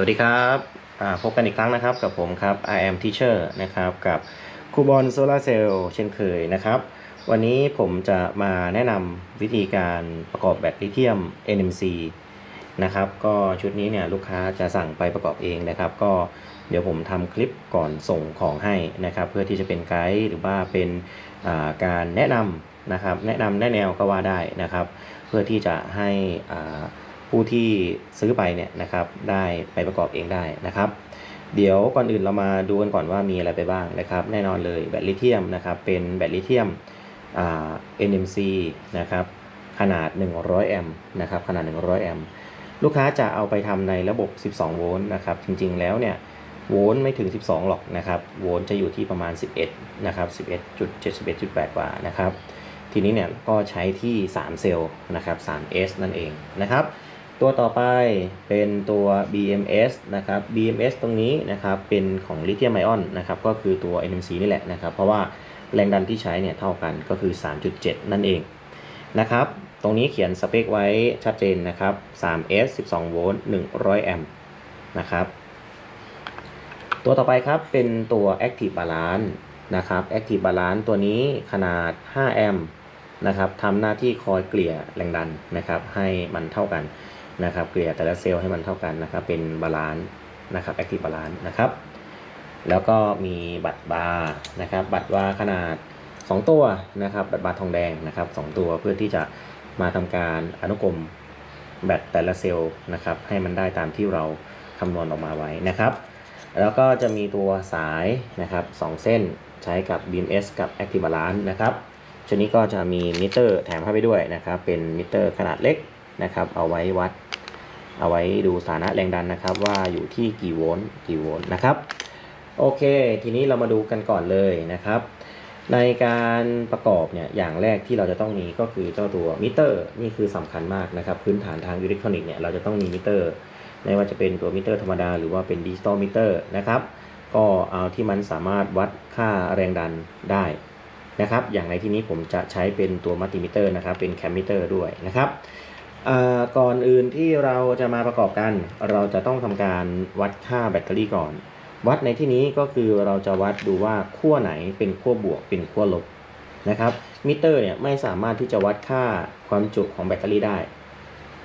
สวัสดีครับพบกันอีกครั้งนะครับกับผมครับ I am teacher นะครับกับครูบอลโซลาเซลล์เช่นเคยนะครับ วันนี้ผมจะมาแนะนำวิธีการประกอบแบตลิเธียม NMC นะครับก็ชุดนี้เนี่ยลูกค้าจะสั่งไปประกอบเองนะครับ ก็เดี๋ยวผมทำคลิปก่อนส่งของให้นะครับ เพื่อที่จะเป็นไกด์หรือว่าเป็นการแนะนำนะครับ แนะนำแนะแนวก็ว่าได้นะครับ เพื่อที่จะให้อ่า ผู้ที่ซื้อไปเนี่ยนะครับได้ไปประกอบเองได้นะครับ เดี๋ยวก่อนอื่นเรามาดูกันก่อนว่ามีอะไรไปบ้างนะครับ แน่นอนเลยแบตลิเธียมนะครับเป็นแบตลิเธียมอ่า NMC นะครับขนาด 100 แอมป์นะครับขนาด 100 แอมป์ลูกค้าจะเอาไปทำในระบบ 12 โวลต์นะครับ จริงๆแล้วเนี่ยโวลต์ไม่ถึง 12 หรอกนะครับ โวลต์จะอยู่ที่ประมาณ 11 นะครับ 11.71.8 กว่านะครับ ทีนี้เนี่ยก็ใช้ที่ 3 เซลล์นะครับ 3S นั่นเองนะครับ ตัวต่อไปเป็นตัว BMS นะครับ BMS ตรงนี้นะครับเป็นของลิเธียมไอออนนะครับก็คือตัว NMC นี่แหละนะครับ เพราะว่าแรงดันที่ใช้เนี่ยเท่ากันก็คือ 3.7 นั่นเองนะครับ ตรงนี้เขียนสเปคไว้ชัดเจนนะครับ 3S 12 โวลต์ 100 แอมป์นะครับ ตัวต่อไปครับเป็นตัว Active Balance นะครับ Active Balance ตัวนี้ขนาด 5 แอมป์นะครับทำหน้าที่คอยเกลี่ยแรงดันนะครับ ให้มันเท่ากัน นะครับเกลี่ยแต่ละเซลล์ให้มันเท่ากันนะครับ เป็น balance นะครับ Active Balance นะครับ แล้วก็มี busbar นะครับ busbar ขนาด 2 ตัวนะครับ busbar ทองแดงนะครับ 2 ตัวเพื่อที่จะมาทำการอนุกรมแบตแต่ละเซลล์นะครับ ให้มันได้ตามที่เราคำนวณออกมาไว้นะครับ แล้วก็จะมีตัวสายนะครับ 2 เส้นใช้กับ BMS กับ Active Balance นะครับชุดนี้ก็จะมีมิเตอร์แถมเข้าไปด้วยนะครับ เป็นมิเตอร์ขนาดเล็กนะครับ เอาไว้วัด เอาไว้ดูสถานะแรงดันนะครับ ว่าอยู่ที่กี่โวลต์กี่โวลต์นะครับ โอเค ทีนี้เรามาดูกันก่อนเลยนะครับ ในการประกอบเนี่ยอย่างแรกที่เราจะต้องมีก็คือเจ้าตัวมิเตอร์นี่คือสำคัญมากนะครับ พื้นฐานทางอิเล็กทรอนิกส์เนี่ยเราจะต้องมีมิเตอร์ไม่ว่าจะเป็นตัวมิเตอร์ธรรมดาหรือว่าเป็นดิจิตอลมิเตอร์นะครับก็เอาที่มันสามารถวัดค่าแรงดันได้นะครับ อย่างในที่นี้ผมจะใช้เป็นตัวมัลติมิเตอร์นะครับ เป็น clamp meter ด้วยนะครับ ก่อนอื่นที่เราจะมาประกอบกัน เราจะต้องทำการวัดค่าแบตเตอรี่ก่อน วัดในที่นี้ก็คือเราจะวัดดูว่าขั้วไหนเป็นขั้วบวกเป็นขั้วลบนะครับมิเตอร์เนี่ยไม่สามารถที่จะวัดค่าความจุของแบตเตอรี่ได้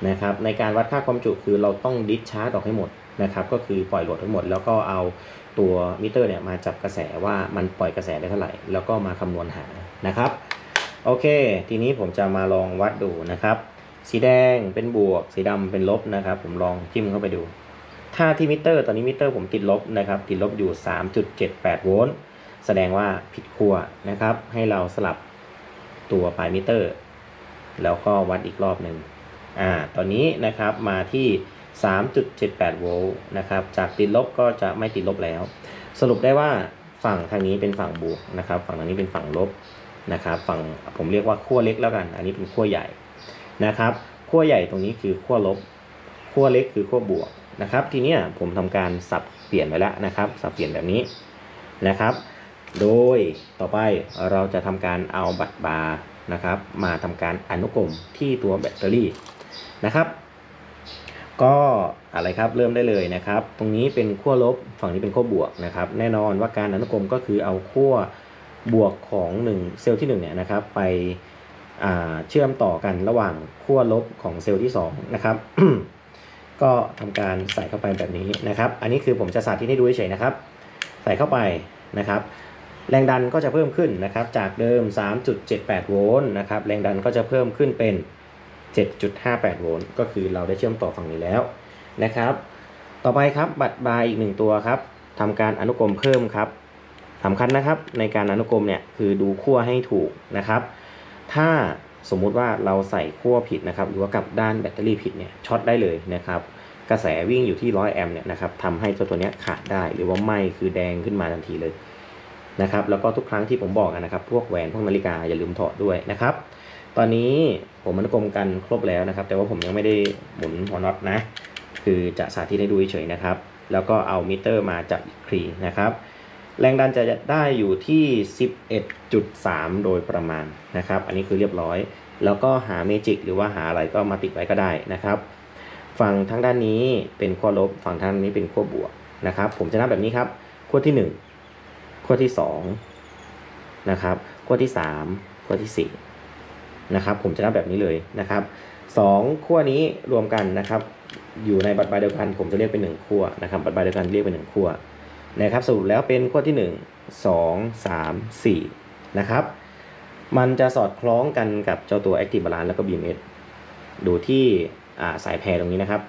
นะครับในการวัดค่าความจุคือเราต้อง discharge ออกให้หมดนะครับก็คือปล่อย load ทั้งหมด แล้วก็เอาตัวมิเตอร์เนี่ยมาจับกระแสว่ามันปล่อยกระแสได้เท่าไหร่ แล้วก็มาคำนวณหานะครับโอเค ทีนี้ผมจะมาลองวัดดูนะครับ สีแดงเป็นบวก สีดำเป็นลบนะครับ ผมลองจิ้มเข้าไปดูถ้าที่มิเตอร์ ตอนนี้มิเตอร์ผมติดลบนะครับ ติดลบอยู่ 3.78 โวลต์แสดงว่าผิดขั้วนะครับ ให้เราสลับตัวปลายมิเตอร์ แล้วก็วัดอีกรอบหนึ่งอ่า ตอนนี้นะครับมาที่ 3.78 โวลต์นะครับ จากติดลบก็จะไม่ติดลบแล้ว สรุปได้ว่าฝั่งทางนี้เป็นฝั่งบวกนะครับ ฝั่งทางนี้เป็นฝั่งลบนะครับ ฝั่งผมเรียกว่าขั้วเล็กแล้วกัน อันนี้เป็นขั้วใหญ่ นะครับขั้วใหญ่ตรงนี้คือขั้วลบขั้วเล็กคือขั้วบวกนะครับ ทีนี้ผมทำการสับเปลี่ยนไปแล้วนะครับ สับเปลี่ยนแบบนี้นะครับ โดยต่อไปเราจะทำการเอาบัตรบาร์นะครับ มาทำการอนุกรมที่ตัวแบตเตอรี่นะครับ ก็อะไรครับเริ่มได้เลยนะครับ ตรงนี้เป็นขั้วลบฝั่งนี้เป็นขั้วบวกนะครับ แน่นอนว่าการอนุกรมก็คือเอาขั้วบวกของ1เซลล์ที่1เนี่ยนะครับ ไป เชื่อมต่อกันระหว่างขั้วลบของเซลล์ที่2นะครับก็ทำการใส่เข้าไปแบบนี้นะครับ อันนี้คือผมจะสาธิตให้ดูเฉยๆนะครับ ใส่เข้าไปนะครับ แรงดันก็จะเพิ่มขึ้นนะครับ จากเดิม 3.78 โวลต์นะครับ แรงดันก็จะเพิ่มขึ้นเป็น 7.58 โวลต์ ก็คือเราได้เชื่อมต่อฝั่งนี้แล้วนะครับ ต่อไปครับ บัตรบาร์อีกหนึ่งตัวครับทำการอนุกรมเพิ่มครับสำคัญนะครับ ในการอนุกรมเนี่ยคือดูขั้วให้ถูกนะครับ ถ้าสมมุติว่าเราใส่ขั้วผิดนะครับ หรือว่ากับด้านแบตเตอรี่ผิดเนี่ยช็อตได้เลยนะครับ กระแสวิ่งอยู่ที่ 100 แอมป์เนี่ยนะครับทำให้ตัวตัวนี้ขาดได้หรือว่าไหมคือแดงขึ้นมาทันทีเลยนะครับแล้วก็ทุกครั้งที่ผมบอกนะครับ พวกแหวนพวกนาฬิกาอย่าลืมถอดด้วยนะครับ ตอนนี้ผมมันกลมกันครบแล้วนะครับ แต่ว่าผมยังไม่ได้หมุนหัวน็อตนะ คือจะสาธิตให้ดูเฉยๆนะครับ แล้วก็เอามิเตอร์มาจับอีกทีนะครับ แรงดันจะได้อยู่ที่ 11.3 โดยประมาณนะครับ อันนี้คือเรียบร้อย แล้วก็หาเมจิกหรือว่าหาอะไรก็มาติดไว้ก็ได้นะครับ ฝั่งทางด้านนี้เป็นขั้วลบ ฝั่งทางนี้เป็นขั้วบวกนะครับ ผมจะนับแบบนี้ครับขั้วที่หนึ่งขั้วที่สองนะครับขั้วที่สามขั้วที่สี่นะครับ ผมจะนับแบบนี้เลยนะครับสองขั้วนี้รวมกันนะครับ อยู่ในบัตรใบเดียวกัน ผมจะเรียกเป็นหนึ่งขั้วนะครับ บัตรใบเดียวกันเรียกเป็นหนึ่งขั้ว นะครับสรุปแล้วเป็นขั้วที่หนึ่งสองสามสี่นะครับ มันจะสอดคล้องกันกับเจ้าตัว Active Balance แล้วก็ BMS ดูที่สายแพรตรงนี้นะครับ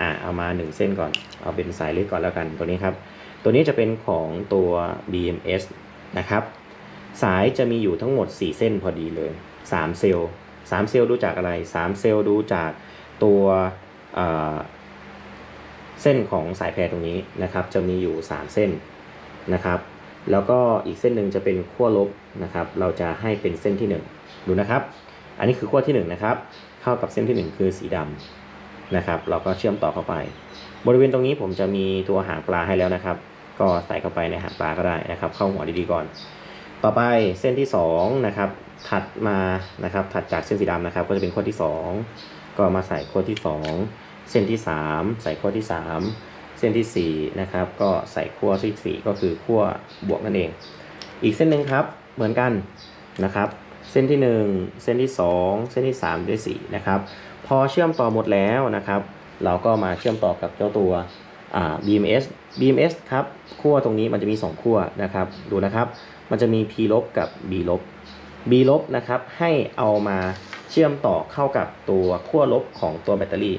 อ่าเอามา 1 เส้นก่อน เอาเป็นสายเล็กก่อนแล้วกันตัวนี้ครับ ตัวนี้จะเป็นของตัว BMS นะครับ สายจะมีอยู่ทั้งหมด 4 เส้นพอดีเลย 3 เซลล์3เซลล์ดูจากอะไร 3 เซลล์ดูจากตัว เส้นของสายแพรตรงนี้นะครับ จะมีอยู่ 3 เส้นนะครับ แล้วก็อีกเส้นหนึ่งจะเป็นขั้วลบนะครับ เราจะให้เป็นเส้นที่ 1 ดูนะครับ อันนี้คือขั้วที่ 1 นะครับเข้ากับเส้นที่ 1 คือสีดำนะครับ เราก็เชื่อมต่อเข้าไป บริเวณตรงนี้ผมจะมีตัวหางปลาให้แล้วนะครับ ก็ใส่เข้าไปในหางปลาก็ได้นะครับ เข้าหัวดีๆก่อน ต่อไปเส้นที่2นะครับถัดมานะครับถัดจากเส้นสีดำนะครับ ก็จะเป็นขั้วที่ 2 ก็มาใส่ขั้วที่ 2 เส้นที่ 3 ใส่ขั้วที่ 3 เส้นที่ 4 นะครับ ก็ใส่ขั้วที่4ก็คือขั้วบวกนั่นเอง อีกเส้นหนึ่งครับเหมือนกันนะครับ เส้นที่ 1 เส้นที่ 2 เส้นที่3ด้วย4นะครับ พอเชื่อมต่อหมดแล้วนะครับ เราก็มาเชื่อมต่อกับเจ้าตัวอ่า BMS BMS ครับขั้วตรงนี้มันจะมี 2 ขั้วนะครับ ดูนะครับ มันจะมี P ลบกับ B ลบ B ลบนะครับ ให้เอามาเชื่อมต่อเข้ากับตัวขั้วลบของตัวแบตเตอรี่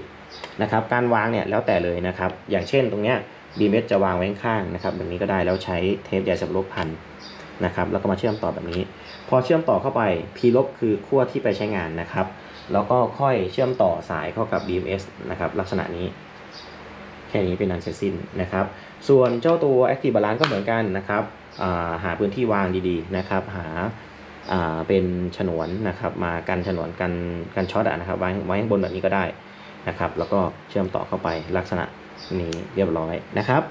นะครับการวางเนี่ยแล้วแต่เลยนะครับอย่างเช่นตรงเนี้ย BMS จะวางไว้ข้างนะครับแบบนี้ก็ได้แล้วใช้เทปใยสับลบพันนะครับแล้วก็มาเชื่อมต่อแบบนี้ พอเชื่อมต่อเข้าไป P ลบคือขั้วที่ไปใช้งานนะครับ แล้วก็ค่อยเชื่อมต่อสายเข้ากับ BMS นะครับลักษณะนี้ แค่นี้เป็นอันเสร็จสิ้นนะครับ ส่วนเจ้าตัว Active Balance ก็เหมือนกันนะครับาหาพื้นที่วางดีๆนะครับ หาาเป็นฉนวนนะครับ มากันฉนวนกันกันช็อตอะนะครับไว้ไว้ข้างบนแบบนี้ก็ได้ นะครับ แล้วก็เชื่อมต่อเข้าไปลักษณะนี้เรียบร้อยนะครับ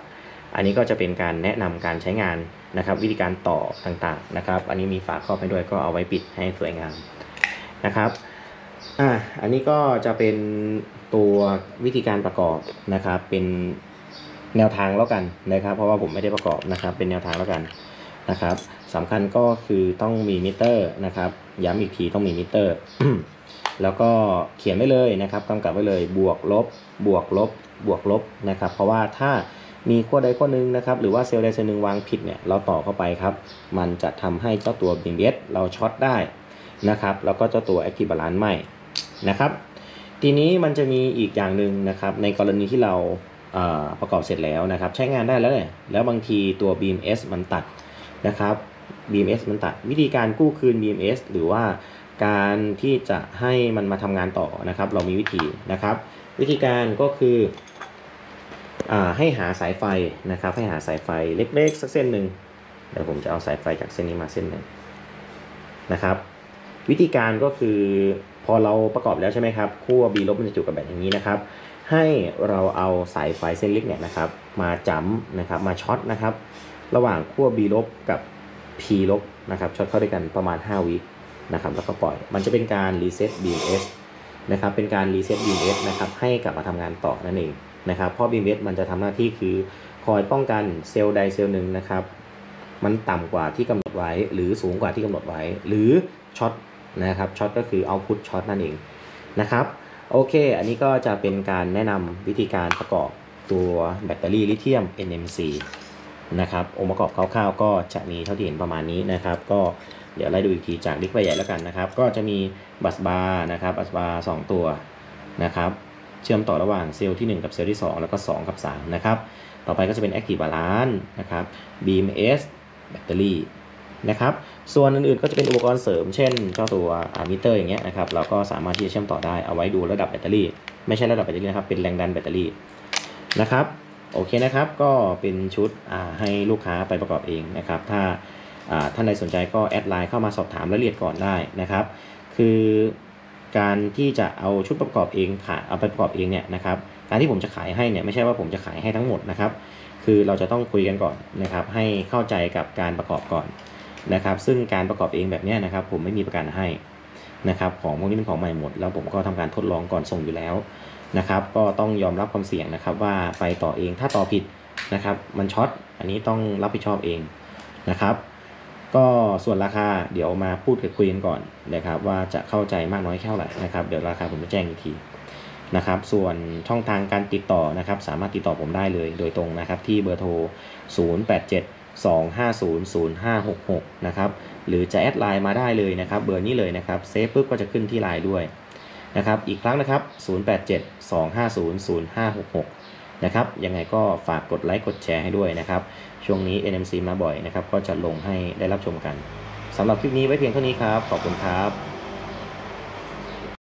อันนี้ก็จะเป็นการแนะนำการใช้งานนะครับ วิธีการต่อต่างๆนะครับ อันนี้มีฝาครอบให้ด้วยก็เอาไว้ปิดให้สวยงามนะครับอ่าอันนี้ก็จะเป็นตัววิธีการประกอบนะครับ เป็นแนวทางแล้วกันนะครับ เพราะว่าผมไม่ได้ประกอบนะครับ เป็นแนวทางแล้วกันนะครับสำคัญก็คือต้องมีมิเตอร์นะครับ ย้ำอีกทีต้องมีมิเตอร์ แล้วก็เขียนไว้เลยนะครับกำกับไว้เลยบวกลบบวกลบบวกลบนะครับ เพราะว่าถ้ามีขั้วใดขั้วหนึ่งนะครับ หรือว่าเซลล์ใดเซลล์หนึ่งวางผิดเนี่ยเราต่อเข้าไปครับ มันจะทำให้เจ้าตัว BMS เราช็อตได้นะครับ แล้วก็เจ้าตัว Active Balance ไหม้นะครับ ทีนี้มันจะมีอีกอย่างหนึ่งนะครับ ในกรณีที่เราเประกอบเสร็จแล้วนะครับ ใช้งานได้แล้วเนี่ยแล้วบางทีตัว BMS มันตัดนะครับ BMS มันตัดวิธีการกู้คืน BMS หรือว่า การที่จะให้มันมาทำงานต่อนะครับ เรามีวิธีนะครับ วิธีการก็คืออให้หาสายไฟนะครับ ให้หาสายไฟเล็กๆสักเส้นหนึ่งเดี๋ยวผมจะเอาสายไฟจากเส้นนี้มาเส้นหนึ่งนะครับ วิธีการก็คือพอเราประกอบแล้วใช่ไหมครับขั้ว B ลบมันจะอยู่กับแบบอย่างนี้นะครับ ให้เราเอาสายไฟเส้นเล็กเนี่ยนะครับ มาจ้ำนะครับมาช็อตนะครับ ระหว่างขั้ว B ลบกับ P ลบนะครับช็อตเข้าด้วยกันประมาณ 5 วิ นะครับแล้วก็ปล่อย มันจะเป็นการรีเซ็ต BMS นะครับเป็นการรีเซ็ต BMS นะครับให้กลับมาทำงานต่อนั่นเองนะครับเพราะ BMS มันจะทำหน้าที่คือคอยป้องกันเซลล์ใดเซลล์หนึ่งนะครับมันต่ำกว่าที่กำหนดไว้ หรือสูงกว่าที่กำหนดไว้ หรือช็อตนะครับช็อตก็คือ output ช็อตนั่นเองนะครับโอเค อันนี้ก็จะเป็นการแนะนำวิธีการประกอบตัวแบตเตอรี่ลิเธียม NMC นะครับ องค์ประกอบคร่าวๆ ก็จะมีเท่าที่เห็นประมาณนี้นะครับ ก็ เดี๋ยวไล่ดูอีกทีจาก display ใหญ่แล้วกันนะครับ ก็จะมี busbar นะครับ busbar สองตัวนะครับเชื่อมต่อระหว่างเซลล์ที่ 1 กับเซลล์ที่ 2 แล้วก็ 2 กับ 3 นะครับ ต่อไปก็จะเป็น Active Balance นะครับ BMS แบตเตอรี่นะครับ ส่วนอื่นๆก็จะเป็นอุปกรณ์เสริม เช่นเจ้าตัวมิเตอร์อย่างเงี้ยนะครับ เราก็สามารถที่จะเชื่อมต่อได้เอาไว้ดูระดับแบตเตอรี่ ไม่ใช่ระดับแบตเตอรี่นะครับ เป็นแรงดันแบตเตอรี่นะครับ โอเคนะครับ ก็เป็นชุดให้ลูกค้าไปประกอบเองนะครับ ถ้า ท่านใดสนใจก็ add ไลน์เข้ามาสอบถามรายละเอียดก่อนได้นะครับ คือการที่จะเอาชุดประกอบเองขายเอาไปประกอบเองเนี่ยนะครับการที่ผมจะขายให้เนี่ยไม่ใช่ว่าผมจะขายให้ทั้งหมดนะครับ คือเราจะต้องคุยกันก่อนนะครับ ให้เข้าใจกับการประกอบก่อนนะครับ ซึ่งการประกอบเองแบบนี้นะครับ ผมไม่มีประกันให้นะครับ ของพวกนี้เป็นของใหม่หมด แล้วผมก็ทำการทดลองก่อนส่งอยู่แล้วนะครับ ก็ต้องยอมรับความเสี่ยงนะครับ ว่าไปต่อเองถ้าต่อผิดนะครับ มันช็อตอันนี้ต้องรับผิดชอบเองนะครับ ก็ส่วนราคาเดี๋ยวมาพูดกับคุยกันก่อนนะครับว่าจะเข้าใจมากน้อยแค่ไหนนะครับเดี๋ยวราคาผมจะแจ้งอีกทีนะครับส่วนช่องทางการติดต่อนะครับสามารถติดต่อผมได้เลยโดยตรงนะครับที่เบอร์โทร 0872500566 นะครับหรือจะ add ไลน์มาได้เลยนะครับเบอร์นี้เลยนะครับ save ปุ๊บก็จะขึ้นที่ไลน์ด้วยนะครับอีกครั้งนะครับ 0872500566 นะครับ ยังไงก็ฝากกดไลค์กดแชร์ให้ด้วยนะครับ ช่วงนี้ NMC มาบ่อยนะครับ ก็จะลงให้ได้รับชมกันสำหรับคลิปนี้ไว้เพียงเท่านี้ครับ ขอบคุณครับ